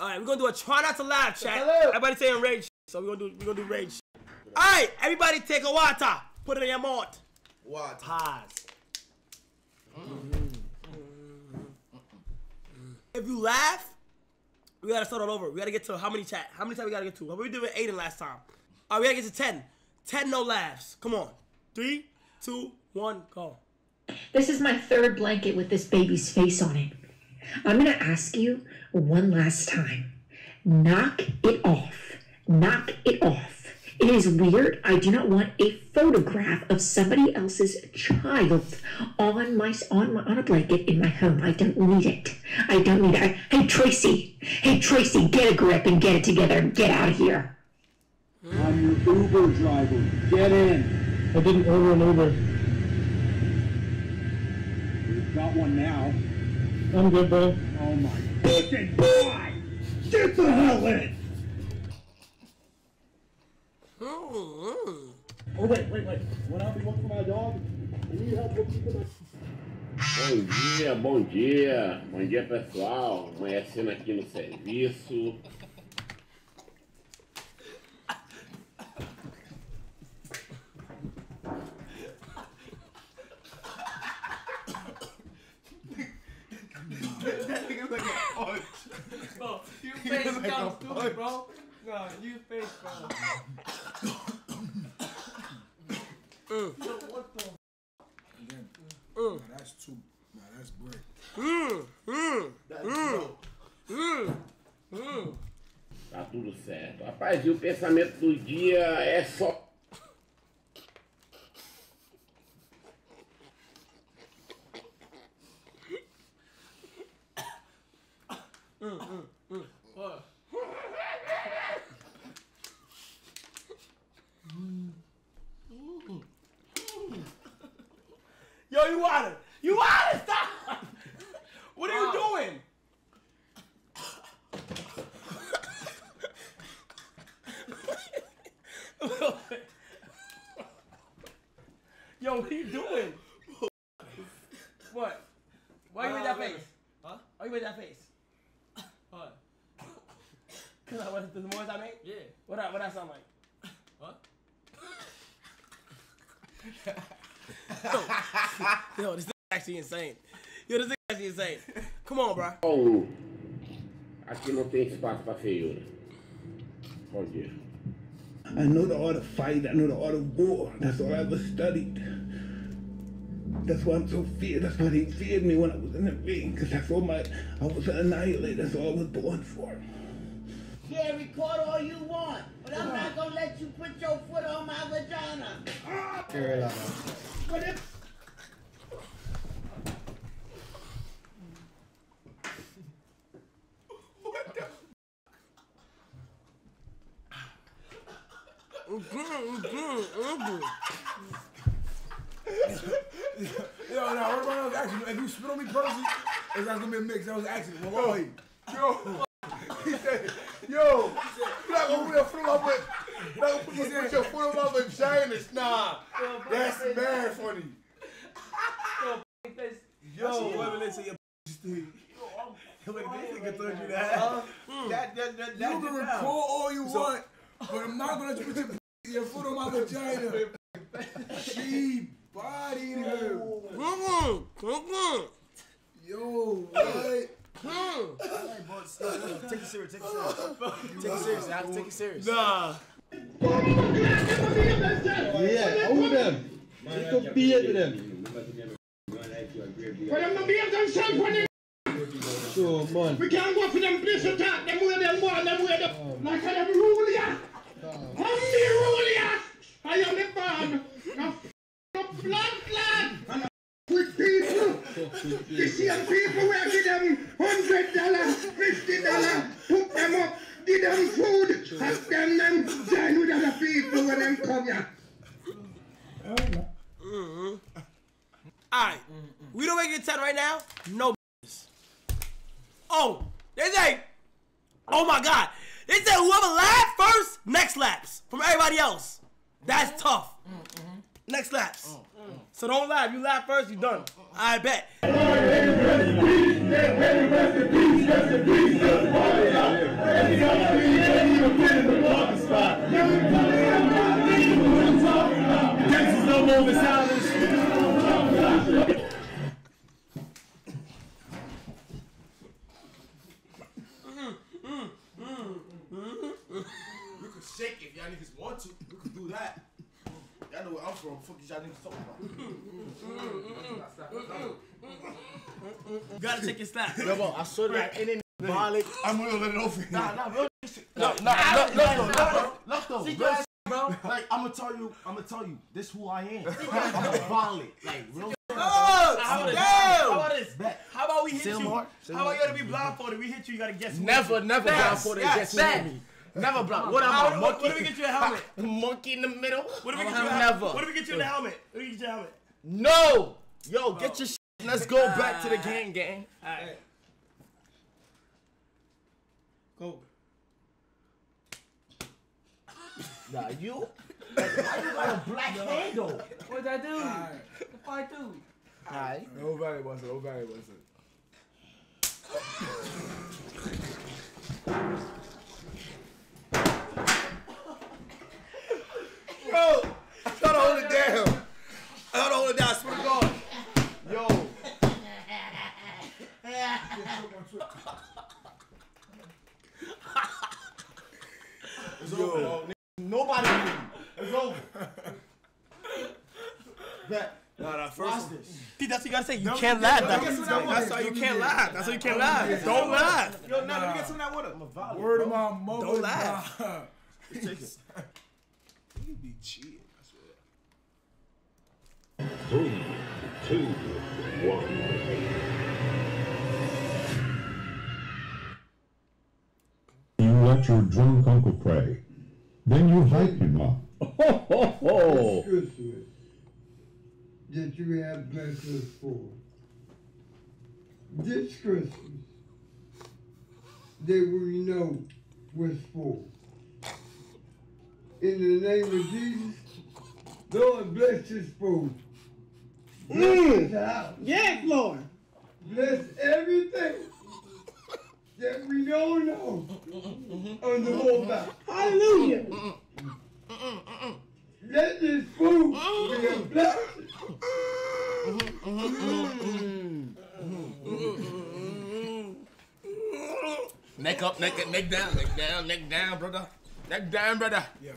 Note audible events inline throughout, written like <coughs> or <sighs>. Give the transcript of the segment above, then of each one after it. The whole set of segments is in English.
All right, we're gonna do a try not to laugh chat. Hello. Everybody saying rage. So we're gonna do we're gonna do rage. All right, everybody take a water. Put it in your mouth. What? Pause. Mm-hmm. If you laugh, we gotta start all over. We gotta get to how many chat? How many times we gotta get to? What were we doing with Aiden last time? All right, we gotta get to ten. Ten no laughs. Come on. Three, two, one, go. This is my third blanket with this baby's face on it. I'm gonna ask you one last time. Knock it off. Knock it off. It is weird. I do not want a photograph of somebody else's child on my on my on a blanket in my home. I don't need it. I don't need it. I, hey Tracy. Hey Tracy, get a grip and get it together. Get out of here. I'm your Uber driver. Get in. I didn't order an Uber. We've got one now. I'm good, bro. Oh my fucking god! Get the hell in! Oh wait, wait, wait. When I'll be looking for my dog, I need help looking for my Bom dia, bom dia, bom dia pessoal. Amanhecendo aqui no serviço. Bro, you face dumb stupid, bro. No, you face, bro. <coughs> Nah, that's too. Nah, that's great. Mm, mm, That's mm, dope. mm, mm. Tá tudo certo. Rapaz, e o pensamento do dia é só. What? <coughs> Yo, you want it? You want it? Stop! What are you doing? <laughs> Yo, what are you doing? What? Why you with that face? Huh? Why you with that face? What? Cause I what the noise I make? Yeah. What that what that sound like? What? Yo, this is actually insane. Yo, this is actually insane. Come on, bro. Um, aqui não tem espaço pra feiura. Bom dia. I know the art of fight. I know the art of war. That's all I ever studied. That's why I'm so feared. That's why they feared me when I was in the ring. Because that's all my, I was an annihilator. That's all I was born for. Yeah, record all you want, but I'm not gonna let you put your foot on my vagina. But if Yo, no, what about that was accident? If you spit on me personally, it's not gonna be a mix. That was an accident. Well, yo, yo, he said, yo, you're not gonna put your foot on my, you're not gonna put, put your foot on my vagina. Nah, that's mad funny. Yo, whatever they say, your stink. Yo, wait, this nigga told you that. That, that, that, that. You can record all you want, but I'm not gonna let you put your, your foot on my vagina. She bodied her. Come on, come on. Yo, what? Take it serious. Take it serious. Take it serious. I have to take it serious. Nah. Yeah, hold them. You compete with them. But I'm gonna be able to say for them. Sure, man. We can't go for them place to talk, them way them want, them way them. Like I am rule ya. I'm. I man. The blood lad. With people. The same people where give them hundred dollar, fifty dollar, put them up, give them food, ask them them join with other people when them come here. Alright. We don't make it 10 right now. No everybody else. That's tough. Next laps. So don't laugh. You laugh first, you done. I bet. Shake if y'all niggas want to. We can do that. Y'all know where I'm from. Fuck y'all niggas talking about? Gotta check your slap. Yo, bro, I saw that in it. Violent. I'm gonna let it over. Nah, nah, bro. No, nah, look, look, though, look, look, though. See, Real guys, shit, bro. Like, I'm gonna tell you, I'm gonna tell you, this who I am. I'm a violent, like, real. How damn. about How about this? Bet. How about we hit Say you? more. How about more. you gotta be blindfolded? We hit you, you gotta guess. who Never, never blindfolded yes, against bet. me. Never blind. What am How- I, what- monkey? What if we get you a helmet? <laughs> monkey in the middle? What if we get you a Never. helmet? What if we get you in the helmet? What if we get you a helmet? No! Yo, get your oh. shit. Let's go <laughs> back to the gang, gang. Alright. Go. <laughs> Nah, you? Like, why you got a black handle? What'd I do? The fight do? Alright. Nobody wants it. Nobody wants it. Bro, I gotta hold it down. I gotta hold it down. I swear to God. Yo. It's over, bro. Nobody knew. It's over. Bet. Nah, nah, Watch first. this. See, that's what you gotta say. You can't laugh. That's, get some of that that's water. why you can't laugh. That's why you can't laugh. Don't laugh. Yo, now let me get some of that water. I'm a violent. Word of my mother. Don't laugh. nah. Take it. You be cheating. I swear. Three, two, one. You let your drunk uncle pray. Then you hype him up. Ho, ho, ho. Christmas that you have blessed us for. This Christmas that we know was for. In the name of Jesus, Lord bless this food. Bless the house. Yes, Lord. Bless everything that we don't know on the whole back. Hallelujah. Let this food be a blessing. Neck up, neck neck down, neck down, neck down, brother. Neck down, brother. Yeah.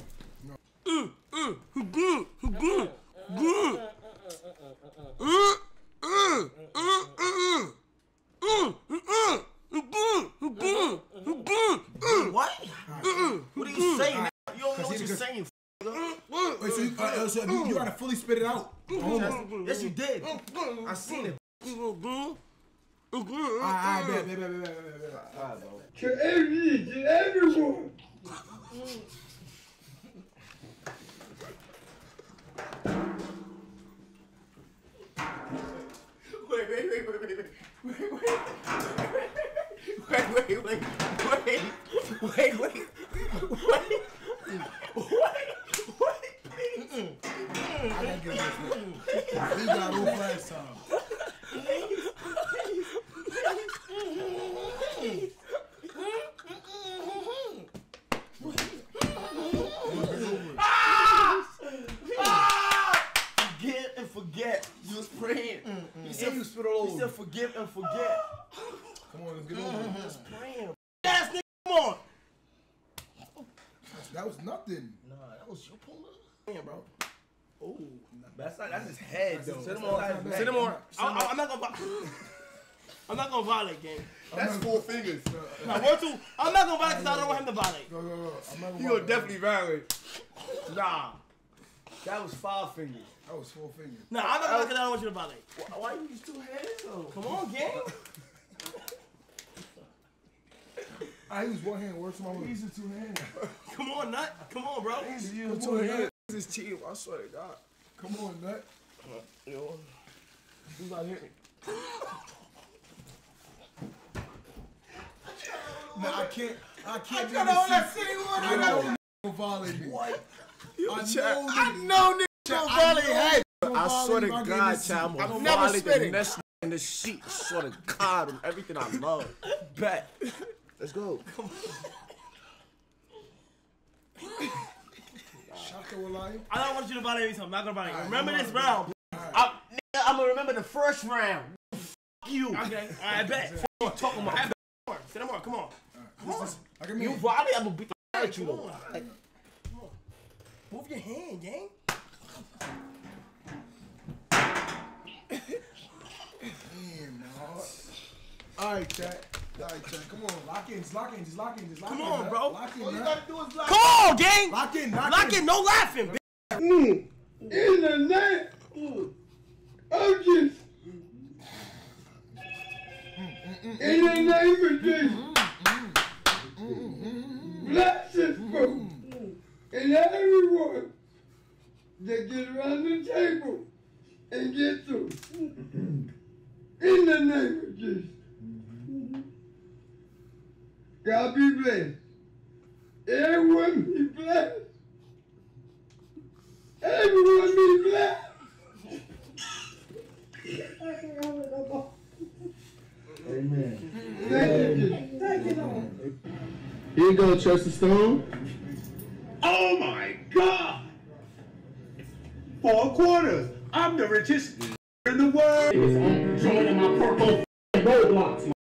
Nah, that was your puller. Damn, bro. Oh, that's not, that's his head though. Sit him on. Sit him on. I, I, I'm not gonna. <laughs> I'm not gonna violate, gang. That's four fingers. Now, one, two. I'm not gonna violate because I don't want him to violate. No, no, no. I'm not gonna gonna definitely violate. Nah, that was five fingers. That was four fingers. No, I'm not gonna because I don't want you to violate. Why, why you use two hands though? Come on, gang. I use one hand. Where's my one? Using two hands. <laughs> Come on, nut. Come on, bro. Using two hands. This is cheating. I swear to God. Come on, nut. Yo, who's not hearing? No, I can't. I can't. I got all that city water. I know nigga violate me. What? I I know. I know niggas gonna violate head. gonna I swear to violate my God, goodness. child, I'm I'm gonna never violate the spitting. next in the sheet. I swear to God, and everything I love. <laughs> Bet. <laughs> Let's go. Shaka Walai. I don't want you to violate me, so I'm not gonna violate. you. Remember this round. I'm, nigga, I'm gonna remember the first round. F- you. Okay. All right, <laughs> bet. What you talking about? Come on. Sit him on. Come on. This is- I can You make. violate, I'm gonna beat the shit out of you Come though. on. Move your hand, gang. Damn, dog. All right, chat. All right, chat. Come on, lock in, just lock in, just lock in, just lock Come in. on, bro. Lock in, All you man. gotta do is lock. Come on, gang. Lock in, lock, Lock in, no laughing. bitch. In the name of Jesus. In the name of Jesus. Bless this food. And everyone that get around the table and get through. In the name of Jesus. God be blessed. Everyone be blessed. Everyone be blessed. Amen. Thank you, Jesus. Here you go, Chester Stone. Oh my God! Four quarters. I'm the richest in the world. Joining my purple roadblocks.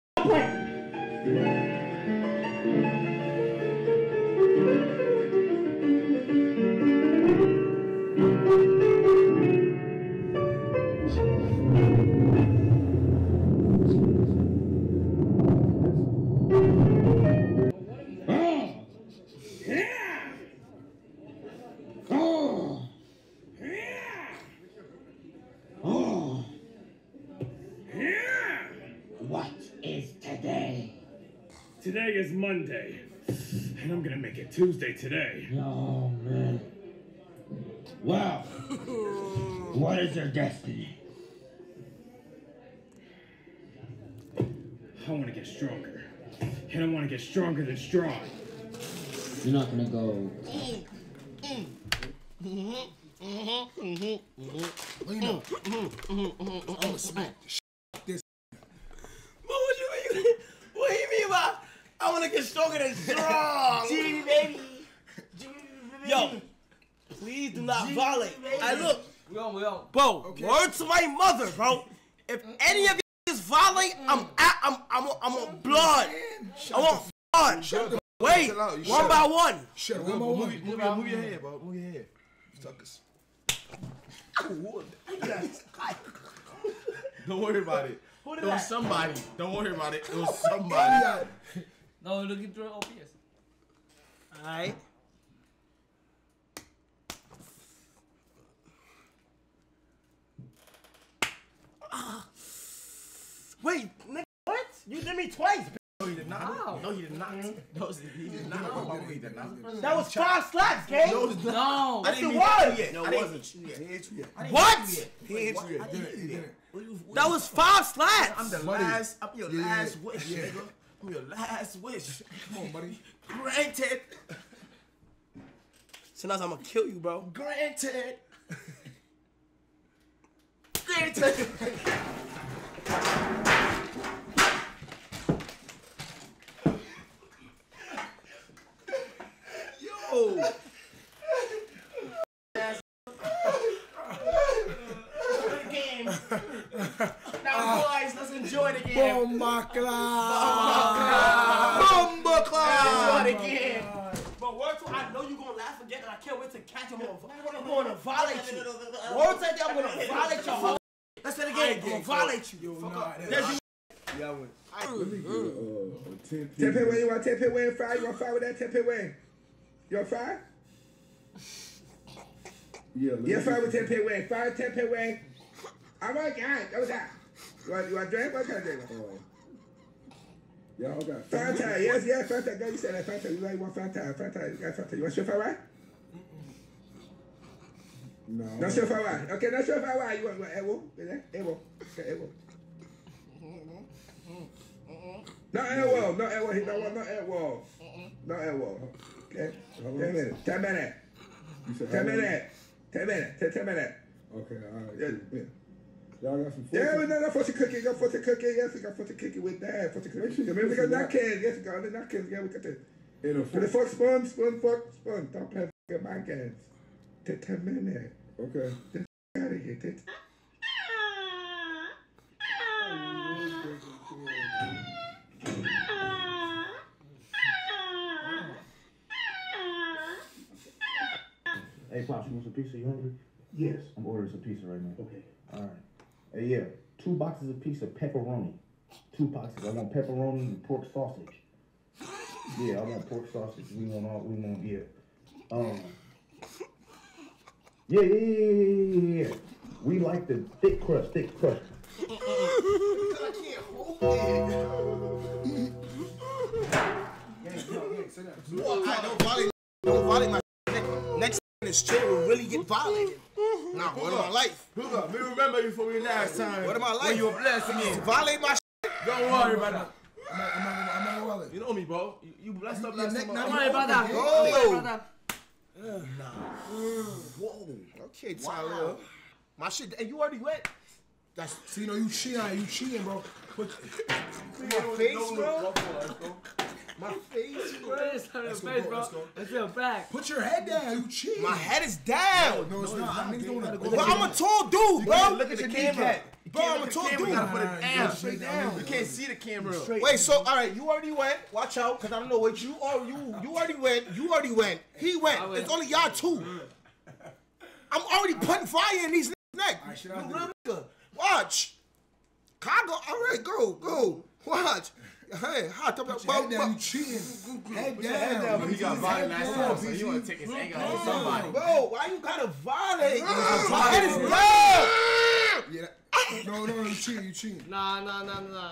Tuesday today. Oh man. Wow. what is your destiny? I want to get stronger, and I want to get stronger than strong. You're not gonna go. Lean up. I'm gonna smack the shit out this. What would you mean? <laughs> What do you mean by I want to get stronger than <laughs> strong? G baby. Yo, please do not violate. I look, We on, we on. bro. Word to my mother, bro. If any of you violate, I'm at, I'm I'm I'm on blood. I want blood. Wait, Chill out, you one shut by one. Shut up. Move, One by move, one. move, your, move your head, bro. Move your head. Suckers. <laughs> Don't worry about it. Who It did was that? somebody. Don't worry about it. It was somebody. <laughs> No, look at your OPS. Alright. Ah. <sighs> Wait, nigga, what? You did me twice. bitch. No, he did not. No, he did not. No, he did not. No, he did not. That was five slaps, gang. No, it's not. No. I Yes, didn't it was. you yet. No, I it didn't wasn't. hit you yet. He hit you yet. What? hit you yet. He hit you yet. didn't Did it, hit he you did yet. it. That was five slaps. I'm the Buddy. last. I'm your Yeah, last yeah, wish, yeah. nigga. I'm your last wish. Come on, buddy. Granted. Sometimes I'm gonna kill you, bro. Granted. Granted. Yo. game. Now, boys, let's enjoy the game. Bomba clap. Bomba clap. Enjoy the game. But word to I know you're gonna laugh again, and I can't wait to catch him. I'm gonna violate you. Word to that, I'm gonna violate your whole. Let's play the game. I'm gonna violate you. Yo, nah, There's that. you. Yeah, I went. Let me get uh, a 10 Tepe Wayne, you want Tepe Wayne fry? You want fry with that Tepe Wayne? You want fry? Yeah, let me Yeah, get fry with some- Tepe Wayne. Fry with Tepe Wayne. All right, guys, that was that. You want, you want drink? What kind of drink? Oh. Y'all got Fanta, yes, yes, Fanta. Girl, you said that Fanta. You like want Fanta? Fanta, you got Fanta. You want sure fry right? No. No sure fry right. Okay, no sure right. You want, you want Ewo? That Ewo? Okay, Ewo. No Ewo, no Ewo, no Ewo, no Ewo. No Ewo. Okay, ten minutes, ten minutes. Ten minutes. Ten minutes. Ten, minutes. Okay, all right. Yeah, yeah. Y'all got some Yeah, forces? we that fortune cookie. Got fortune cookie. Yes, we got fortune cookie with that. Fortune cookie. Yeah, we got napkins. Yes, we got the napkins. Yeah, we got the. In a With the fork, spoon, spoon, fork, spoon. Don't play with. Ten, ten minutes. Okay. Get out of here. Ten. Hey, Pops, you want some pizza? You hungry? Yes. I'm ordering some pizza right now. Okay. All right. Hey, yeah, two boxes of pizza, pepperoni. Two boxes. I want pepperoni and pork sausage. Yeah, I want pork sausage. We want all. We want yeah. Um. Yeah, yeah, yeah, yeah, yeah, yeah. We like the thick crust, thick crust. Alright, don't violate, don't violate my next in this chair will really get violated. Nah, what of my life? Hook up. Me remember you for me last time. What am I like? When you were blessing me. Violate my Don't worry about that. I'm not, I'm not, I'm not wallet. You know me, bro. You, you blessed up Yeah, last neck- time. not I'm even about that. Open. Oh. Yeah, Whoa. Okay, Tyler. My shit, and you already went. That's see, you know you cheating, you cheating, bro. <laughs> Put, My face, bro. My <laughs> face, bro. It's on your Let's go, face, bro, bro. let's go. It's your back. Put your head down. You cheating. My head is down. No, it's not. Niggas don't gotta go. But I'm a tall dude, bro. Look at the camera. Bro, I'm a tall dude. You dude. gotta put it Nah, you down. go straight down. You can't see the camera. Wait, so all right, you already went. Watch out, cause I don't know what you are. You you already went. You already went. He went. It's only y'all two. I'm already putting fire in these niggas' neck. Alright, You I'll real nigga. Watch. Congo. All right, go go. Watch. Hey, hot up. Put your head. You cheating. Head Put head down, he got violent last time, so you want to take his anger out on somebody. Bro, why you gotta violate? My head is down. Yeah. No, no, no, you cheating. You cheating. Nah, nah, nah, nah.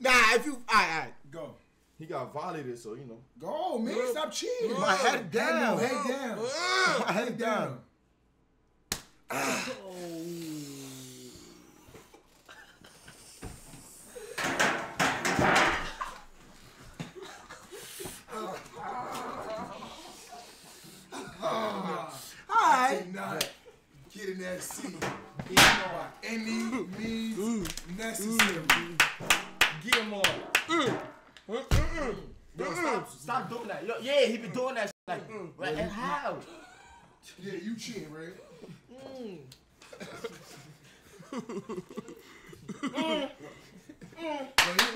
Nah, if you, all right, all right. Go. He got violated, so you know. Go, man. Stop cheating. My head down. Head down. My head down. All right. Not get in that seat. By any means necessary. Get him on. Bro, stop, stop doing that. Yo, yeah, he been doing that shit like, like, and how? Yeah, you cheating, right? Well, you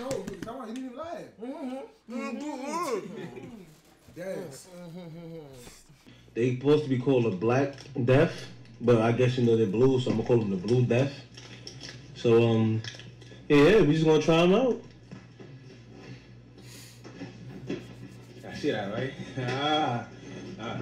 know, come on, you didn't even laugh. Yes. They supposed to be called a black death, but I guess you know they're blue, so I'm gonna call them the blue death. So um, yeah, we just gonna try them out. I see that right? <laughs> ah, ah.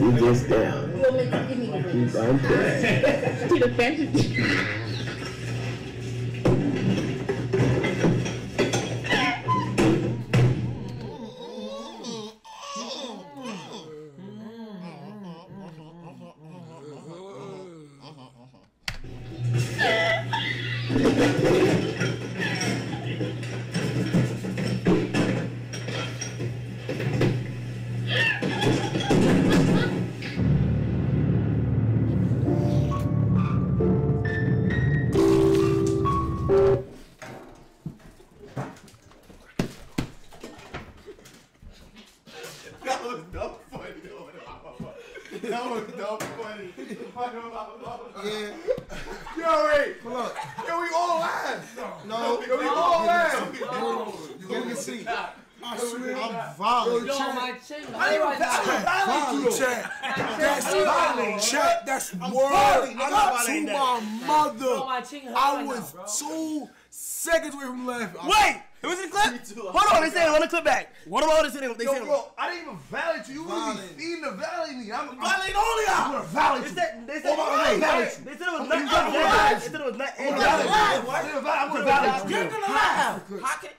He gets down. He's unplanned. To the fantasy. That <laughs> violating. chat, that's word violating. I'm to my that. mother. Yo, my I was now, two seconds away from laughing. Wait, it was in the clip. Hold on, they say run the clip back. What about this? They Yo, say bro, I didn't even validate you. You was Violent. feeding the valley me. I'm violate all of y'all. I'm gonna validate They said they Oh said my God, they said it was I'm not. gonna validate They said it was not. I'm gonna validate you. I'm gonna validate you. You're gonna laugh. Pocket.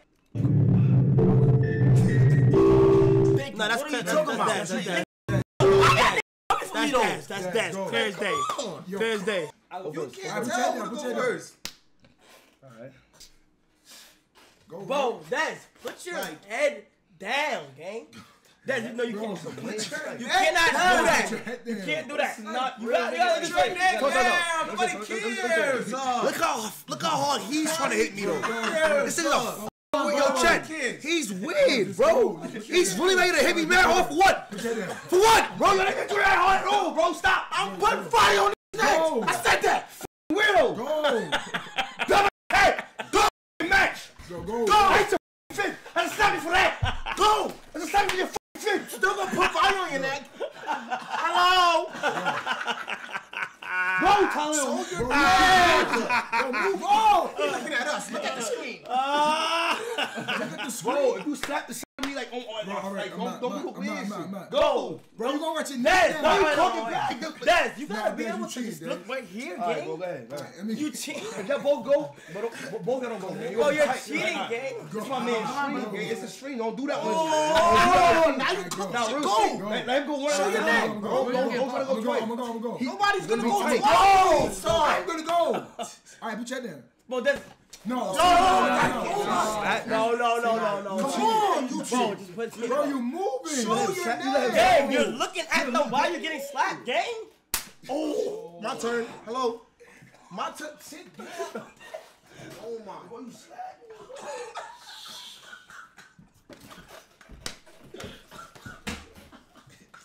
No, that's What are you that's talking about? That's that's that's that's that's that's that's Go. clear as day. Yo. Clear as day. You can't put your tell head down, who put to go head down. first. Go, Bo, Des, put your Right. head down, gang. That you know you can't. You Hey, cannot do down. that. You can't do that. Not you got. You got to Straight that Go, go, go. down. Nobody cares. Look how look how hard he's trying to hit me though. This nigga's a f- with your chat. He's weird, bro. He's really ready to hit me, man. Off what? For what, bro? You ain't do that hard at all, bro. Stop. I'm putting fire on this neck. I said that. F- Weirdo. Go. Double hey, go match. Go, go. Go. I hate your f- fit. I just stop me for that. Go. I just stop me for your f- fit. Still gonna put fire on your neck. Hello. Bro, tell him. Bro, move on. He's looking at us. Look at the screen. Ah. Look at the screen. Bro, if you slap the shit out of me like on, on Bro, all right, like I'm don't, not- don't I'm do not- weird shit. Not- Go. Bro, you gonna get your Des, neck no, you talking back? no. Des, you gotta be able to just look right here, gang. go ahead. Go ahead. I mean, You cheat. If y'all both go, but both of don't go. man. Bro, you're cheating, gang. It's my man Stream, gang. It's a stream. Don't do that oh, one. Oh, oh, oh, now you go. Now, Go. Let let him go one Show your a neck. time. Bro, don't don't try to go I'm gonna go, I'm gonna go. Nobody's gonna Be go tight. twice. Oh, I'm gonna go. All right, put your down. Bro, that's No, no, no, no, no, no, no, no. Come on, you Bro, cheat. just put it. Bro, you moving. Show your neck. Gang, you're looking at them while you're getting slapped, gang. Oh, my turn. Hello. My turn. Sit down. Oh my. Boy, you slap <laughs> me.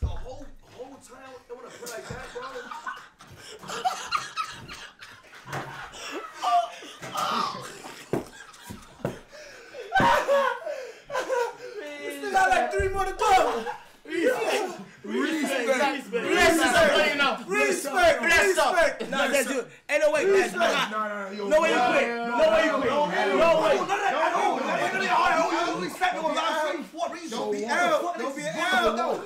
The whole whole time they wanna play like that, bro. Still got like three more to go. Respect, respect, Respect. respect, respect. No, that's you. Ain't no way, that's No, not. no, no, yo, No way you no, quit. no, No way you quit. No way. None of that. No, none of that. All right, we respect on live stream for a reason. Don't be What the L. fuck Don't is be this? L. No. Don't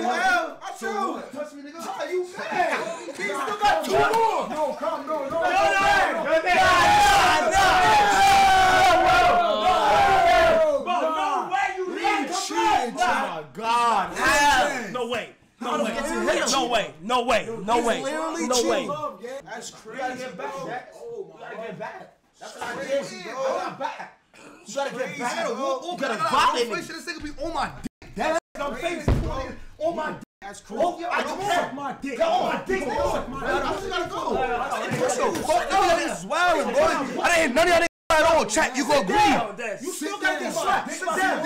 be L. I tell you. Touch me, nigga. How you mad? He still Nah, got two come more. on. No, come, no, no, no, No, no, no, no, no way you You cheated, Oh my God. Hell. No way. No way. No way. No way. No way. No way. That's crazy. You gotta get back, Jack. Oh, you gotta get back. That's what I did, bro. I got back. You gotta get back, bro. You gotta violate me. This nigga be on my dick. That's I'm famous. On my dick. That's crazy. Oh, I come on. my dick. Come on, my dick. Come on. I just gotta go. Fuck none of this swelling, bro. I didn't none of y'all niggas at all. Chat, you go agree. You still got this slap. Sit down.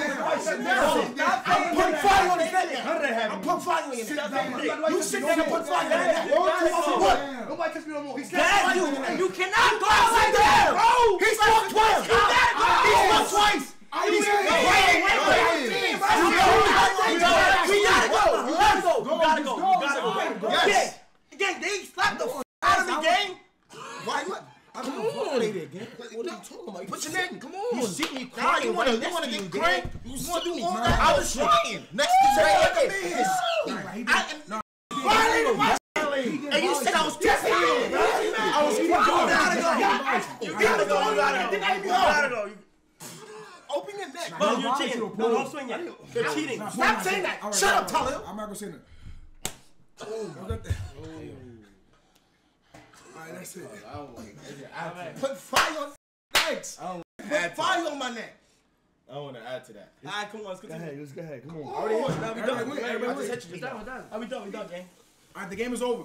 I'm putting fire on his neck. I'm putting fire on your neck. You sit down and put fire on your neck. What? Nobody touch me no more. Dad, you, on your neck. you cannot go Sit down, bro. He struck twice. He struck twice. He's Wait, wait, wait, wait. We gotta go. We gotta go. We gotta go. We gotta go. Yes. Gang, they slapped the f out of me, gang. Why? What? I'm gonna violate again. What are you talking about? Put your neck. Come on. You see me Nah, crying you wanna, right you wanna to get you, crank? You wanna do all that? I I was was trying. Next to me, like a man. I violated my and you said I was testing you. I was you gotta go. You gotta go. You gotta go. You gotta go. Open your neck. No, you're cheating. No, don't swing it. You're cheating. Stop saying that. Shut up, right. Talia. I'm not gonna say that. Oh, look at that. All right, that's it. Put fire on necks. Put fire on my neck. I want to add to that. All right, come on, let's Go ahead, let's go ahead. Come on. Already hit. Now we Everybody done. win, We everybody just win. hit you. We done. We done. We done, gang. All right, the game is over.